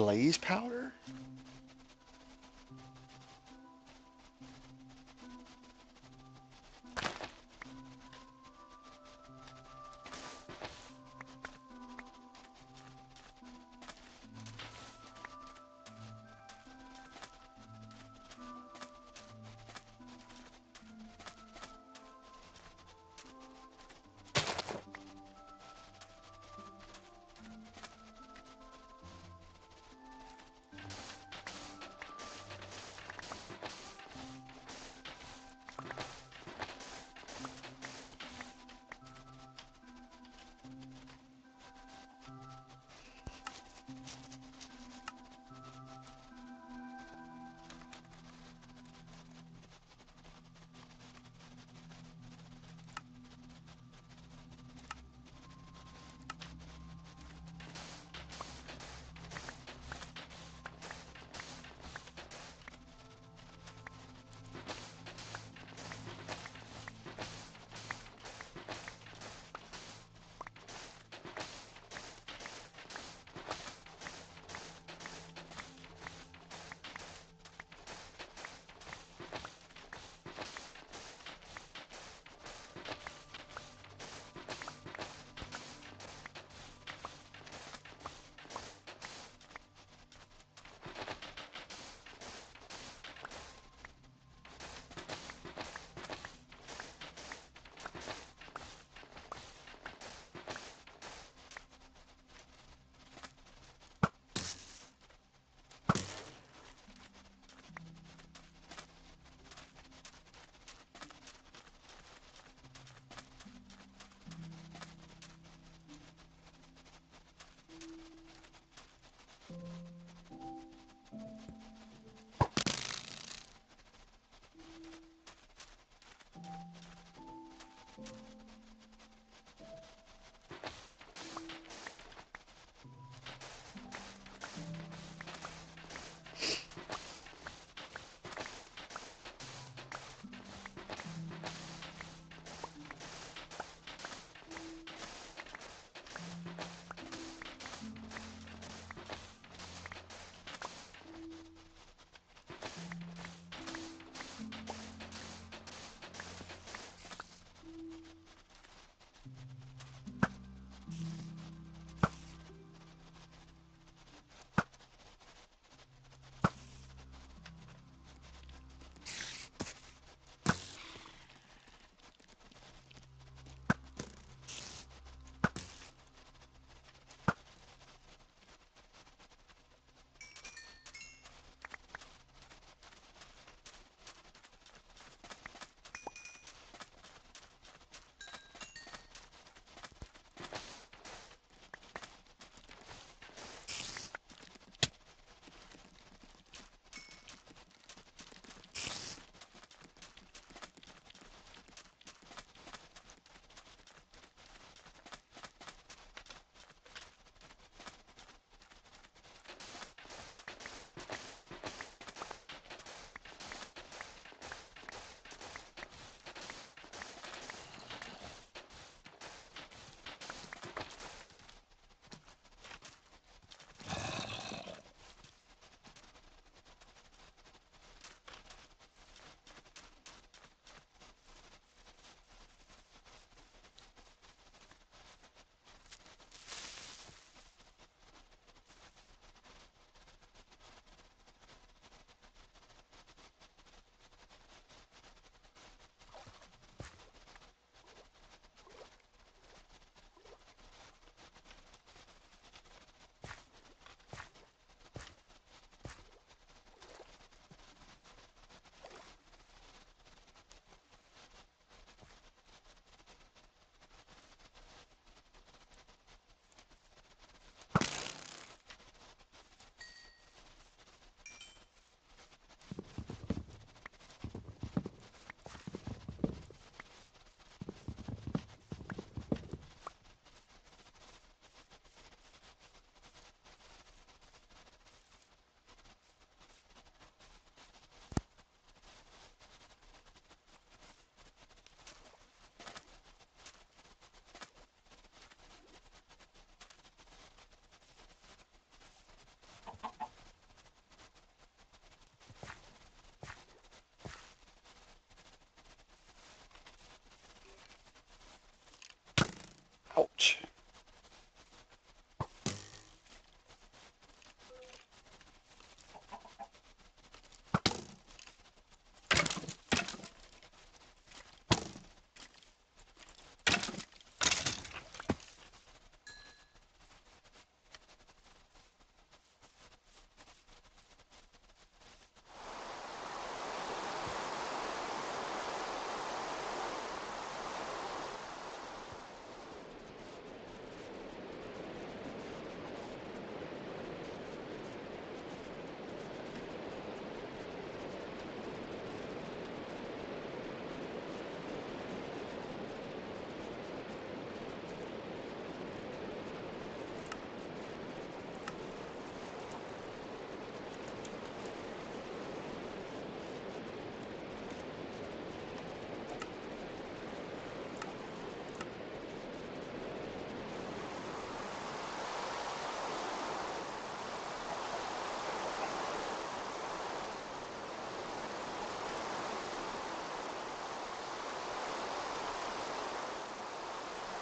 blaze powder?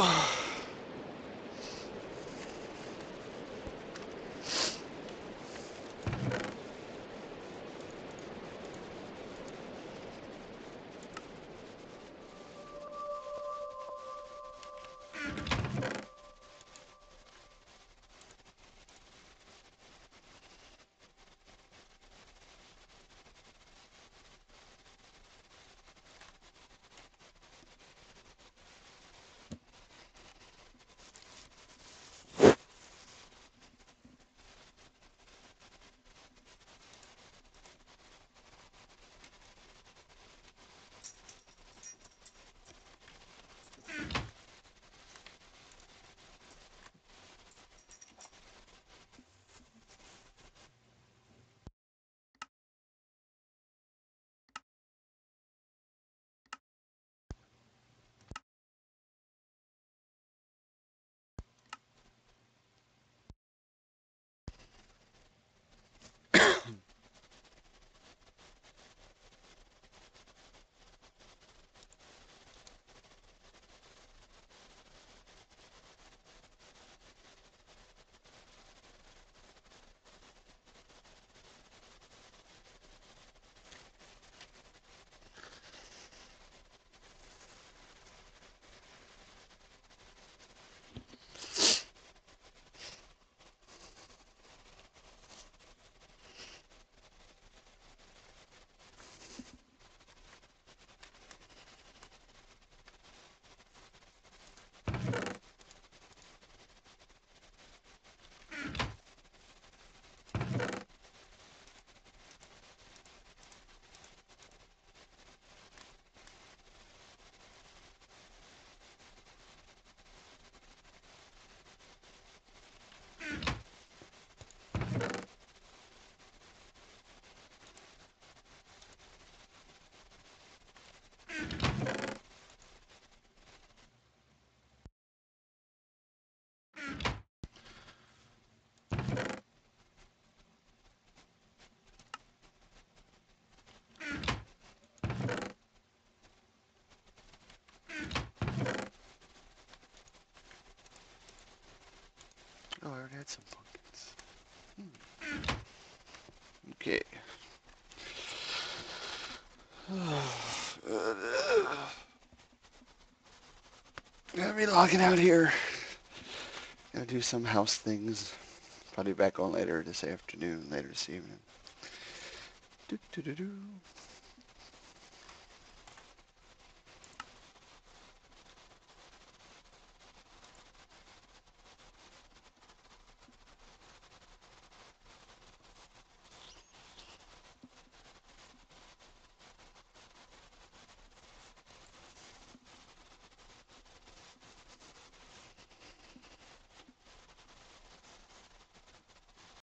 Ugh. Oh, I already had some pumpkins. Hmm. Okay. Gotta be logging out here. Gotta do some house things. Probably back on later this afternoon, later this evening. Do, do, do, do.